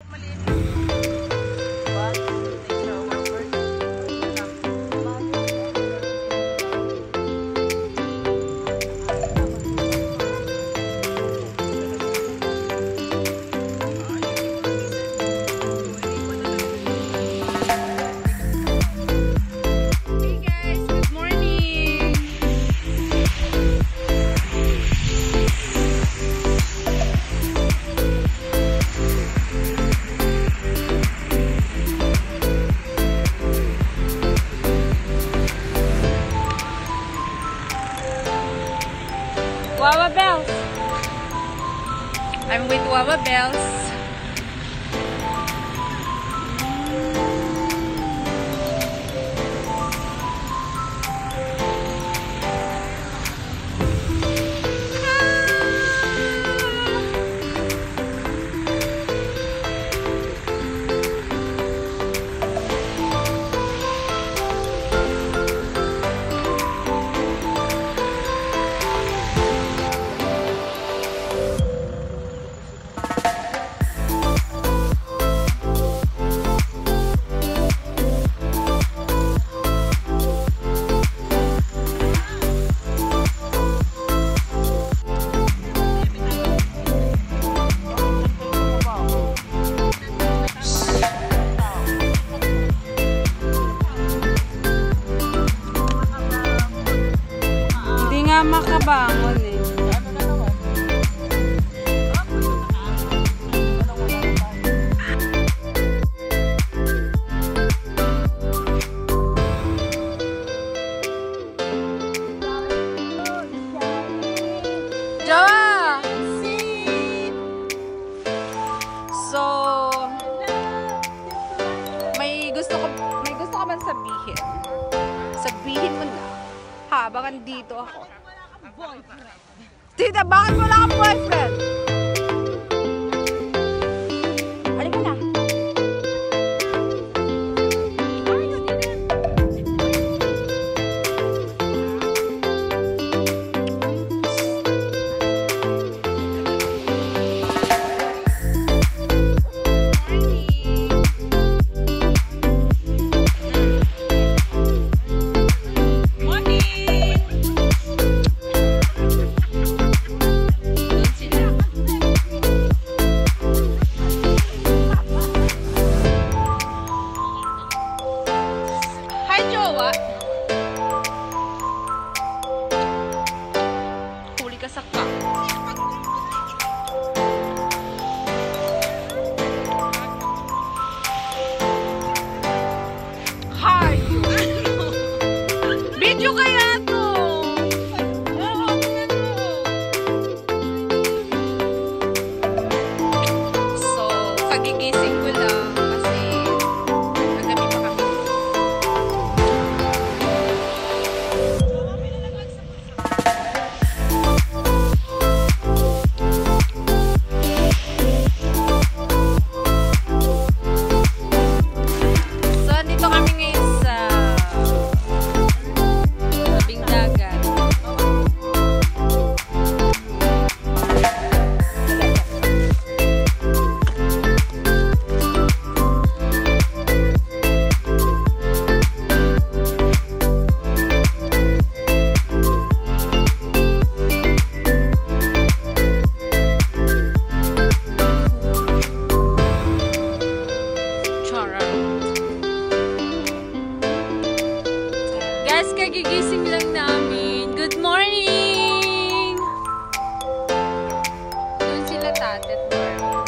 Thank you. Wawa Bells! I'm with Wawa Bells. Nga makabangon eh. Jowa! So, may gusto ko may gusto ka sabihin? Sabihin mo na. Habang andito ako. boyfriend. Ты the bad boyfriend. Juga. that it